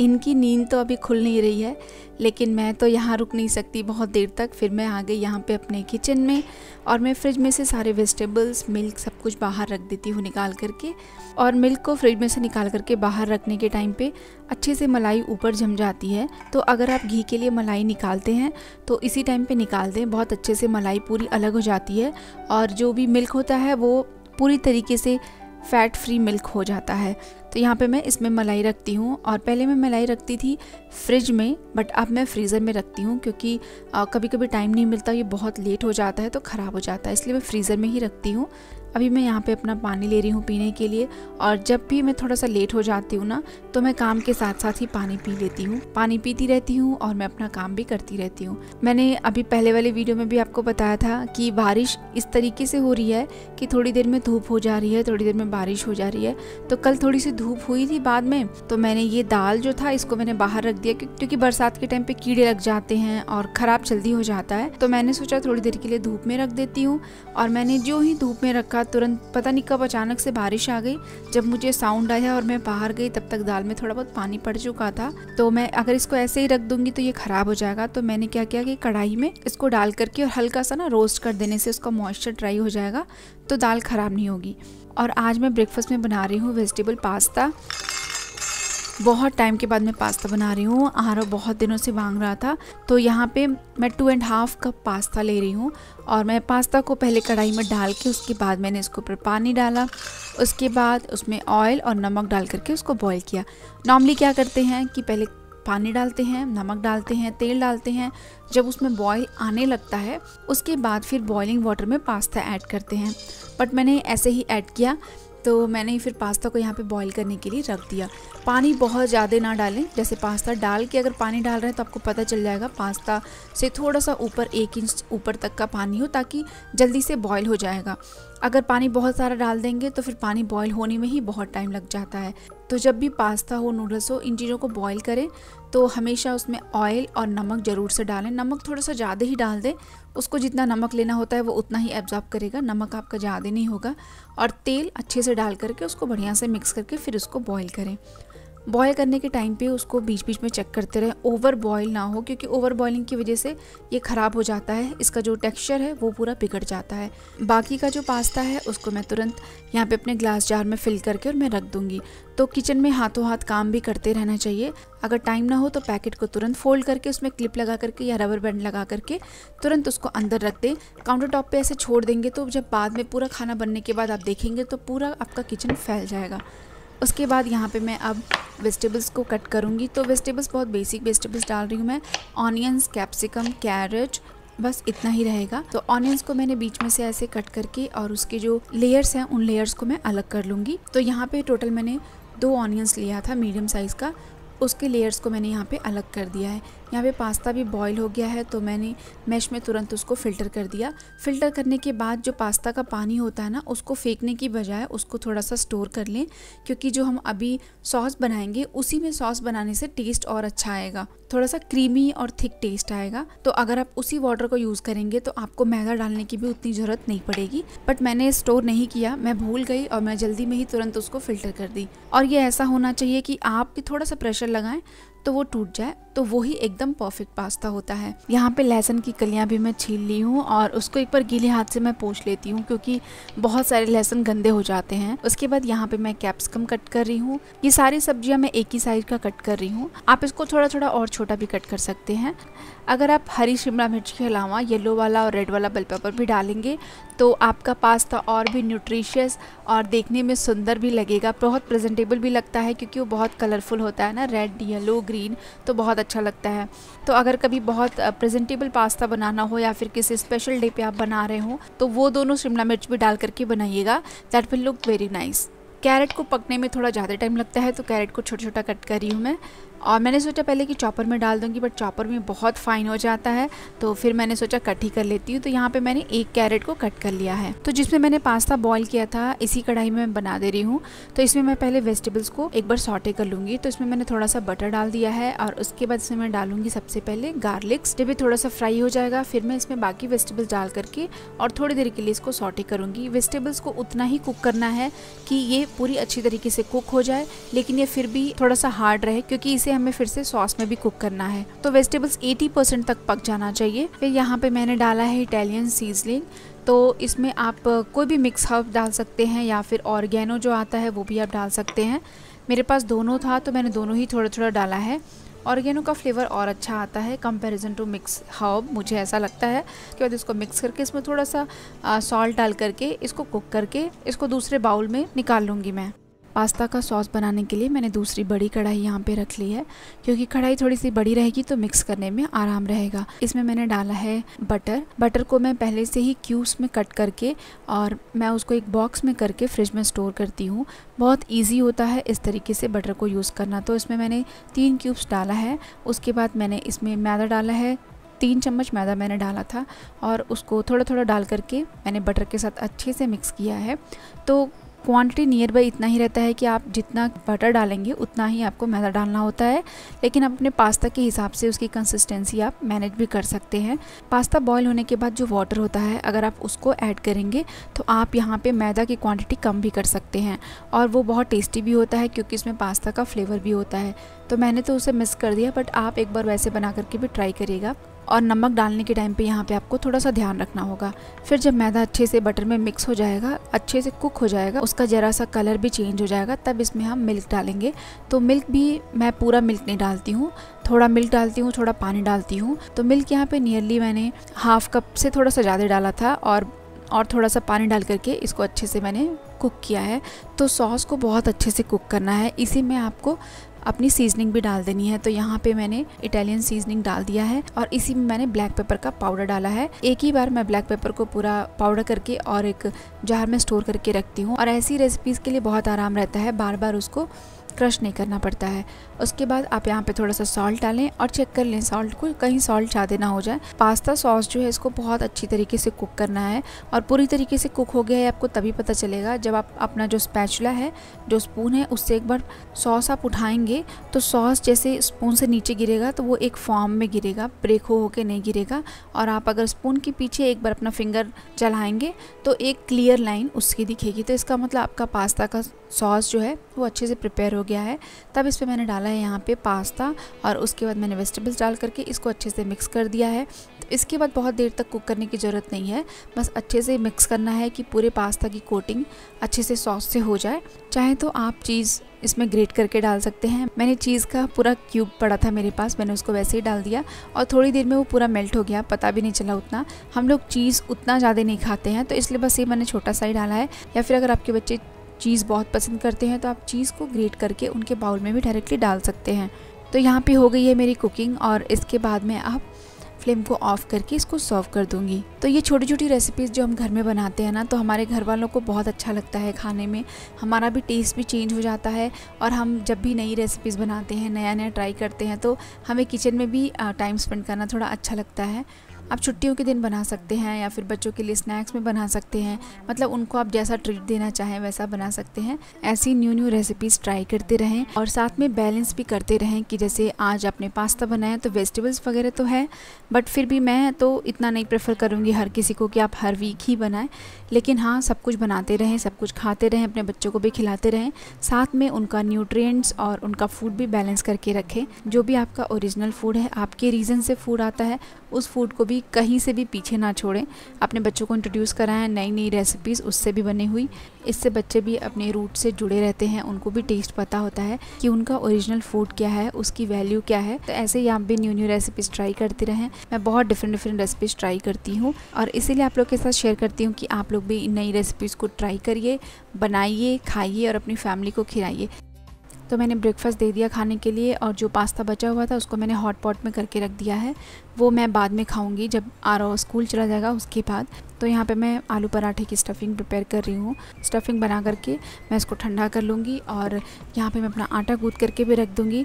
इनकी नींद तो अभी खुल नहीं रही है, लेकिन मैं तो यहाँ रुक नहीं सकती बहुत देर तक। फिर मैं आ गई यहाँ पे अपने किचन में और मैं फ्रिज में से सारे वेजिटेबल्स मिल्क सब कुछ बाहर रख देती हूँ निकाल करके। और मिल्क को फ्रिज में से निकाल करके बाहर रखने के टाइम पे अच्छे से मलाई ऊपर जम जाती है। तो अगर आप घी के लिए मलाई निकालते हैं तो इसी टाइम पर निकाल दें। बहुत अच्छे से मलाई पूरी अलग हो जाती है और जो भी मिल्क होता है, वो पूरी तरीके से फ़ैट फ्री मिल्क हो जाता है। तो यहाँ पे मैं इसमें मलाई रखती हूँ और पहले मैं मलाई रखती थी फ्रिज में बट अब मैं फ्रीज़र में रखती हूँ क्योंकि कभी कभी टाइम नहीं मिलता, ये बहुत लेट हो जाता है तो ख़राब हो जाता है, इसलिए मैं फ्रीज़र में ही रखती हूँ। अभी मैं यहाँ पे अपना पानी ले रही हूँ पीने के लिए और जब भी मैं थोड़ा सा लेट हो जाती हूँ ना तो मैं काम के साथ साथ ही पानी पी लेती हूँ। पानी पीती रहती हूँ और मैं अपना काम भी करती रहती हूँ। मैंने अभी पहले वाले वीडियो में भी आपको बताया था कि बारिश इस तरीके से हो रही है कि थोड़ी देर में धूप हो जा रही है, थोड़ी देर में बारिश हो जा रही है। तो कल थोड़ी सी धूप हुई थी बाद में तो मैंने ये दाल जो था, इसको मैंने बाहर रख दिया क्योंकि बरसात के टाइम पे कीड़े लग जाते हैं और ख़राब जल्दी हो जाता है। तो मैंने सोचा थोड़ी देर के लिए धूप में रख देती हूँ और मैंने जो ही धूप में रखा तुरंत पता नहीं कब अचानक से बारिश आ गई। जब मुझे साउंड आया और मैं बाहर गई, तब तक दाल में थोड़ा बहुत पानी पड़ चुका था। तो मैं, अगर इसको ऐसे ही रख दूँगी तो ये ख़राब हो जाएगा। तो मैंने क्या किया कि कढ़ाई में इसको डाल करके और हल्का सा ना रोस्ट कर देने से उसका मॉइस्चर ड्राई हो जाएगा तो दाल ख़राब नहीं होगी। और आज मैं ब्रेकफास्ट में बना रही हूँ वेजिटेबल पास्ता बहुत टाइम के बाद मैं पास्ता बना रही हूँ। आहारो बहुत दिनों से मांग रहा था। तो यहाँ पे मैं two and half cup pasta ले रही हूँ और मैं पास्ता को पहले कढ़ाई में डाल के उसके बाद मैंने इसके ऊपर पानी डाला। उसके बाद उसमें ऑयल और नमक डाल करके उसको बॉईल किया। नॉर्मली क्या करते हैं कि पहले पानी डालते हैं, नमक डालते हैं, तेल डालते हैं। जब उसमें बॉयल आने लगता है, उसके बाद फिर बॉइलिंग वाटर में पास्ता ऐड करते हैं। बट मैंने ऐसे ही ऐड किया तो मैंने फिर पास्ता को यहाँ पे बॉईल करने के लिए रख दिया। पानी बहुत ज़्यादा ना डालें, जैसे पास्ता डाल के अगर पानी डाल रहे हैं तो आपको पता चल जाएगा पास्ता से थोड़ा सा ऊपर एक इंच ऊपर तक का पानी हो ताकि जल्दी से बॉईल हो जाएगा। अगर पानी बहुत सारा डाल देंगे तो फिर पानी बॉईल होने में ही बहुत टाइम लग जाता है। तो जब भी पास्ता हो नूडल्स हो, इन चीज़ों को बॉईल करें तो हमेशा उसमें ऑयल और नमक ज़रूर से डालें। नमक थोड़ा सा ज़्यादा ही डाल दें, उसको जितना नमक लेना होता है वो उतना ही एब्जॉर्ब करेगा। नमक आपका ज़्यादा नहीं होगा। और तेल अच्छे से डाल करके उसको बढ़िया से मिक्स करके फिर उसको बॉईल करें। बॉयल करने के टाइम पे उसको बीच बीच में चेक करते रहें। ओवर बॉयल ना हो, क्योंकि ओवर बॉइलिंग की वजह से ये ख़राब हो जाता है। इसका जो टेक्सचर है, वो पूरा बिगड़ जाता है। बाकी का जो पास्ता है, उसको मैं तुरंत यहाँ पे अपने ग्लास जार में फिल करके और मैं रख दूँगी। तो किचन में हाथों हाथ काम भी करते रहना चाहिए। अगर टाइम ना हो तो पैकेट को तुरंत फोल्ड करके उसमें क्लिप लगा करके या रबर बैंड लगा करके तुरंत उसको अंदर रख दें। काउंटर टॉप पे ऐसे छोड़ देंगे तो जब बाद में पूरा खाना बनने के बाद आप देखेंगे तो पूरा आपका किचन फैल जाएगा। उसके बाद यहाँ पे मैं अब वेजिटेबल्स को कट करूँगी। तो वेजिटेबल्स बहुत बेसिक वेजिटेबल्स डाल रही हूँ मैं। ऑनियंस कैप्सिकम कैरेट बस इतना ही रहेगा। तो ऑनियंस को मैंने बीच में से ऐसे कट करके और उसके जो लेयर्स हैं, उन लेयर्स को मैं अलग कर लूँगी। तो यहाँ पे टोटल मैंने दो ऑनियंस लिया था मीडियम साइज़ का। उसके लेयर्स को मैंने यहाँ पे अलग कर दिया है। यहाँ पे पास्ता भी बॉईल हो गया है तो मैंने मैश में तुरंत उसको फ़िल्टर कर दिया। फ़िल्टर करने के बाद जो पास्ता का पानी होता है ना, उसको फेंकने की बजाय उसको थोड़ा सा स्टोर कर लें, क्योंकि जो हम अभी सॉस बनाएँगे, उसी में सॉस बनाने से टेस्ट और अच्छा आएगा। थोड़ा सा क्रीमी और थिक टेस्ट आएगा। तो अगर आप उसी वाटर को यूज़ करेंगे तो आपको मैदा डालने की भी उतनी ज़रूरत नहीं पड़ेगी। बट मैंने स्टोर नहीं किया, मैं भूल गई और मैं जल्दी में ही तुरंत उसको फ़िल्टर कर दी। और ये ऐसा होना चाहिए कि आप थोड़ा सा प्रेशर लगाएँ। तो वो टूट जाए तो वही एकदम परफेक्ट पास्ता होता है। यहाँ पे लहसुन की कलियाँ भी मैं छील ली हूँ और उसको एक बार गीले हाथ से मैं पोछ लेती हूँ क्योंकि बहुत सारे लहसुन गंदे हो जाते हैं। उसके बाद यहाँ पे मैं कैप्सिकम कट कर रही हूँ। ये सारी सब्ज़ियाँ मैं एक ही साइज़ का कट कर रही हूँ। आप इसको थोड़ा थोड़ा और छोटा भी कट कर सकते हैं। अगर आप हरी शिमला मिर्च के अलावा येलो वाला और रेड वाला बल पेपर भी डालेंगे तो आपका पास्ता और भी न्यूट्रिशियस और देखने में सुंदर भी लगेगा। बहुत प्रेजेंटेबल भी लगता है क्योंकि वो बहुत कलरफुल होता है ना रेड येलो ग्रीन तो बहुत अच्छा लगता है। तो अगर कभी बहुत प्रेजेंटेबल पास्ता बनाना हो या फिर किसी स्पेशल डे पे आप बना रहे हो तो वो दोनों शिमला मिर्च भी डाल करके बनाइएगा। That will look very nice carrot को पकने में थोड़ा ज़्यादा टाइम लगता है तो कैरेट को छोटा छोटा कट कर रही हूँ मैं। और मैंने सोचा पहले कि चॉपर में डाल दूँगी बट चॉपर में बहुत फाइन हो जाता है तो फिर मैंने सोचा कट ही कर लेती हूँ तो यहाँ पे मैंने एक कैरेट को कट कर लिया है। तो जिसमें मैंने पास्ता बॉईल किया था, इसी कढ़ाई में मैं बना दे रही हूँ। तो इसमें मैं पहले वेजिटेबल्स को एक बार सॉटे कर लूँगी तो इसमें मैंने थोड़ा सा बटर डाल दिया है, और उसके बाद इसमें मैं डालूँगी सबसे पहले गार्लिक्स जब भी थोड़ा सा फ्राई हो जाएगा, फिर मैं इसमें बाकी वेजिटेबल्स डाल करके और थोड़ी देर के लिए इसको सॉटे करूँगी। वेजिटेबल्स को उतना ही कुक करना है कि ये पूरी अच्छी तरीके से कुक हो जाए, लेकिन ये फिर भी थोड़ा सा हार्ड रहे, क्योंकि इसे इसे हमें फिर से सॉस में भी कुक करना है। तो वेजिटेबल्स 80 परसेंट तक पक जाना चाहिए। फिर यहाँ पे मैंने डाला है इटालियन सीजलिंग। तो इसमें आप कोई भी मिक्स हर्ब डाल सकते हैं या फिर ऑर्गेनो जो आता है वो भी आप डाल सकते हैं। मेरे पास दोनों था तो मैंने दोनों ही थोड़ा थोड़ा डाला है। ऑर्गेनो का फ्लेवर और अच्छा आता है कंपैरिजन टू मिक्स हर्ब, मुझे ऐसा लगता है। कि बाद इसको मिक्स करके इसमें थोड़ा सा सॉल्ट डाल करके, इसको कुक करके, इसको दूसरे बाउल में निकाल लूँगी मैं। पास्ता का सॉस बनाने के लिए मैंने दूसरी बड़ी कढ़ाई यहाँ पे रख ली है। क्योंकि कढ़ाई थोड़ी सी बड़ी रहेगी तो मिक्स करने में आराम रहेगा। इसमें मैंने डाला है बटर बटर को मैं पहले से ही क्यूब्स में कट करके और मैं उसको एक बॉक्स में करके फ्रिज में स्टोर करती हूँ। बहुत ईजी होता है इस तरीके से बटर को यूज़ करना। तो इसमें मैंने तीन क्यूब्स डाला है। उसके बाद मैंने इसमें मैदा डाला है। तीन चम्मच मैदा मैंने डाला था और उसको थोड़ा थोड़ा डाल करके मैंने बटर के साथ अच्छे से मिक्स किया है। तो क्वांटिटी नियर बाई इतना ही रहता है कि आप जितना बटर डालेंगे, उतना ही आपको मैदा डालना होता है। लेकिन आप अपने पास्ता के हिसाब से उसकी कंसिस्टेंसी आप मैनेज भी कर सकते हैं। पास्ता बॉईल होने के बाद जो वाटर होता है, अगर आप उसको ऐड करेंगे तो आप यहाँ पे मैदा की क्वांटिटी कम भी कर सकते हैं। और वो बहुत टेस्टी भी होता है, क्योंकि इसमें पास्ता का फ्लेवर भी होता है। तो मैंने तो उसे मिस कर दिया बट आप एक बार वैसे बना करके भी ट्राई करिएगा। और नमक डालने के टाइम पे यहाँ पे आपको थोड़ा सा ध्यान रखना होगा। फिर जब मैदा अच्छे से बटर में मिक्स हो जाएगा, अच्छे से कुक हो जाएगा, उसका ज़रा सा कलर भी चेंज हो जाएगा, तब इसमें हम मिल्क डालेंगे। तो मिल्क भी मैं पूरा मिल्क नहीं डालती हूँ, थोड़ा मिल्क डालती हूँ, थोड़ा पानी डालती हूँ। तो मिल्क यहाँ पर नियरली मैंने हाफ़ कप से थोड़ा सा ज़्यादा डाला था और और थोड़ा सा पानी डाल करके इसको अच्छे से मैंने कुक किया है। तो सॉस को बहुत अच्छे से कुक करना है। इसी में आपको अपनी सीजनिंग भी डाल देनी है। तो यहाँ पे मैंने इटालियन सीजनिंग डाल दिया है और इसी में मैंने ब्लैक पेपर का पाउडर डाला है। एक ही बार मैं ब्लैक पेपर को पूरा पाउडर करके और एक जार में स्टोर करके रखती हूँ और ऐसी रेसिपीज़ के लिए बहुत आराम रहता है। बार बार उसको क्रश नहीं करना पड़ता है। उसके बाद आप यहाँ पे थोड़ा सा सॉल्ट डालें और चेक कर लें सॉल्ट को, कहीं सॉल्ट ज़्यादा ना हो जाए। पास्ता सॉस जो है, इसको बहुत अच्छी तरीके से कुक करना है और पूरी तरीके से कुक हो गया है, आपको तभी पता चलेगा जब आप अपना जो स्पैचुला है, जो स्पून है, उससे एक बार सॉस आप उठाएँगे तो सॉस जैसे स्पून से नीचे गिरेगा तो वो एक फॉर्म में गिरेगा ब्रेक हो होके नहीं गिरेगा। और आप अगर स्पून के पीछे एक बार अपना फिंगर चलाएँगे तो एक क्लियर लाइन उसकी दिखेगी। तो इसका मतलब आपका पास्ता का सॉस जो है, वो अच्छे से प्रिपेयर हो गया है, तब इस पर मैंने डाला है यहाँ पे पास्ता और उसके बाद मैंने वेजिटेबल्स डाल करके इसको अच्छे से मिक्स कर दिया है। तो इसके बाद बहुत देर तक कुक करने की ज़रूरत नहीं है, बस अच्छे से मिक्स करना है कि पूरे पास्ता की कोटिंग अच्छे से सॉस से हो जाए। चाहे तो आप चीज़ इसमें ग्रेट करके डाल सकते हैं। मैंने चीज़ का पूरा क्यूब पड़ा था मेरे पास, मैंने उसको वैसे ही डाल दिया और थोड़ी देर में वो पूरा मेल्ट हो गया, पता भी नहीं चला उतना। हम लोग चीज़ उतना ज़्यादा नहीं खाते हैं तो इसलिए बस ये मैंने छोटा सा ही डाला है। या फिर अगर आपके बच्चे चीज़ बहुत पसंद करते हैं तो आप चीज़ को ग्रेट करके उनके बाउल में भी डायरेक्टली डाल सकते हैं। तो यहाँ पे हो गई है मेरी कुकिंग और इसके बाद में आप फ्लेम को ऑफ़ करके इसको सर्व कर दूँगी। तो ये छोटी छोटी रेसिपीज़ जो हम घर में बनाते हैं ना तो हमारे घर वालों को बहुत अच्छा लगता है खाने में। हमारा भी टेस्ट भी चेंज हो जाता है और हम जब भी नई रेसिपीज़ बनाते हैं नया नया ट्राई करते हैं तो हमें किचन में भी टाइम स्पेंड करना थोड़ा अच्छा लगता है। आप छुट्टियों के दिन बना सकते हैं या फिर बच्चों के लिए स्नैक्स में बना सकते हैं। मतलब उनको आप जैसा ट्रीट देना चाहें, वैसा बना सकते हैं। ऐसी न्यू न्यू रेसिपीज़ ट्राई करते रहें और साथ में बैलेंस भी करते रहें कि जैसे आज आपने पास्ता बनाया तो वेजिटेबल्स वगैरह तो है, बट फिर भी मैं तो इतना नहीं प्रेफर करूँगी हर किसी को कि आप हर वीक ही बनाएँ। लेकिन हाँ सब कुछ बनाते रहें, सब कुछ खाते रहें, अपने बच्चों को भी खिलाते रहें। साथ में उनका न्यूट्रिएंट्स और उनका फ़ूड भी बैलेंस करके रखें। जो भी आपका ओरिजिनल फ़ूड है, आपके रीज़न से फ़ूड आता है उस फ़ूड को भी कहीं से भी पीछे ना छोड़ें। अपने बच्चों को इंट्रोड्यूस कराएँ नई नई रेसिपीज़ उससे भी बनी हुई। इससे बच्चे भी अपने रूट से जुड़े रहते हैं, उनको भी टेस्ट पता होता है कि उनका ओरिजिनल फ़ूड क्या है, उसकी वैल्यू क्या है। तो ऐसे ही आप भी न्यू न्यू रेसिपीज़ ट्राई करते रहें। मैं बहुत डिफरेंट डिफरेंट रेसिपीज़ ट्राई करती हूँ और इसीलिए आप लोग के साथ शेयर करती हूँ कि आप लोग भी नई रेसिपीज़ को ट्राई करिए, बनाइए, खाइए और अपनी फैमिली को खिलाइए। तो मैंने ब्रेकफास्ट दे दिया खाने के लिए और जो पास्ता बचा हुआ था उसको मैंने हॉट पॉट में करके रख दिया है। वो मैं बाद में खाऊँगी जब आरो स्कूल चला जाएगा उसके बाद। तो यहाँ पे मैं आलू पराठे की स्टफ़िंग प्रिपेयर कर रही हूँ। स्टफ़िंग बना करके मैं इसको ठंडा कर लूँगी और यहाँ पर मैं अपना आटा गूद करके भी रख दूँगी।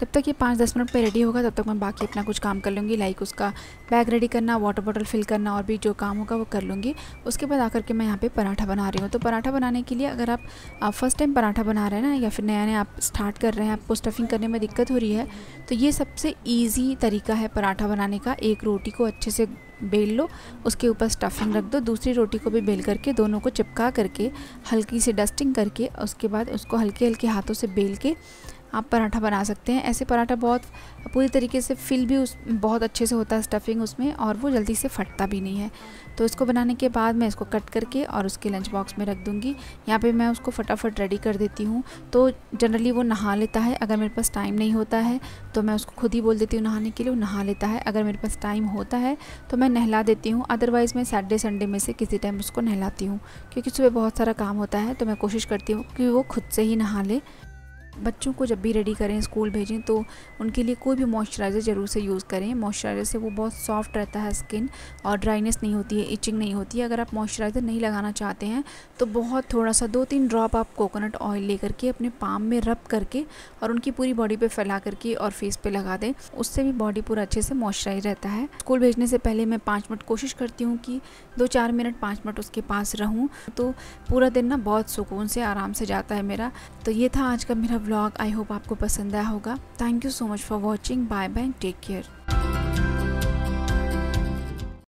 जब तक ये पाँच दस मिनट पे रेडी होगा तब तक मैं बाकी अपना कुछ काम कर लूँगी लाइक उसका बैग रेडी करना वाटर बॉटल फिल करना और भी जो काम होगा वो कर लूँगी। उसके बाद आकर के मैं यहाँ पे पराठा बना रही हूँ। तो पराठा बनाने के लिए अगर आप, आप फ़र्स्ट टाइम पराठा बना रहे हैं ना या फिर नया नया आप स्टार्ट कर रहे हैं आपको स्टफिंग करने में दिक्कत हो रही है तो ये सबसे ईजी तरीका है पराठा बनाने का। एक रोटी को अच्छे से बेल लो उसके ऊपर स्टफिंग रख दो दूसरी रोटी को भी बेल करके दोनों को चिपका करके हल्की सी डस्टिंग करके उसके बाद उसको हल्के हल्के हाथों से बेल के आप पराठा बना सकते हैं। ऐसे पराठा बहुत, पूरी तरीके से फिल भी उस, बहुत अच्छे से होता है स्टफिंग उसमें और वो जल्दी से फटता भी नहीं है। तो इसको बनाने के बाद मैं इसको कट करके और उसके लंच बॉक्स में रख दूँगी। यहाँ पे मैं उसको फटाफट रेडी कर देती हूँ। तो जनरली वो नहा लेता है। अगर मेरे पास टाइम नहीं होता है तो मैं उसको खुद ही बोल देती हूँ नहाने के लिए, वो नहा लेता है। अगर मेरे पास टाइम होता है तो मैं नहला देती हूँ। अदरवाइज़ मैं सैटरडे संडे में से किसी टाइम उसको नहलाती हूँ। क्योंकि सुबह बहुत सारा काम होता है तो मैं कोशिश करती हूँ कि वो खुद से ही नहा ले। बच्चों को जब भी रेडी करें स्कूल भेजें तो उनके लिए कोई भी मॉइस्चराइज़र ज़रूर से यूज़ करें। मॉइस्चराइज़र से वो बहुत सॉफ्ट रहता है स्किन और ड्राइनेस नहीं होती है इचिंग नहीं होती है। अगर आप मॉइस्चराइज़र नहीं लगाना चाहते हैं तो बहुत थोड़ा सा दो तीन ड्रॉप आप कोकोनट ऑयल ले करके अपने पाम में रब करके और उनकी पूरी बॉडी पर फैला करके और फेस पर लगा दें। उससे भी बॉडी पूरा अच्छे से मॉइस्चराइज रहता है। स्कूल भेजने से पहले मैं पाँच मिनट कोशिश करती हूँ कि दो चार मिनट, पाँच मिनट उसके पास रहूँ। तो पूरा दिन ना बहुत सुकून से आराम से जाता है मेरा। तो ये था आज का मेरा व्लॉग आई होप आपको पसंद आया होगा. Thank you so much for watching bye bye take care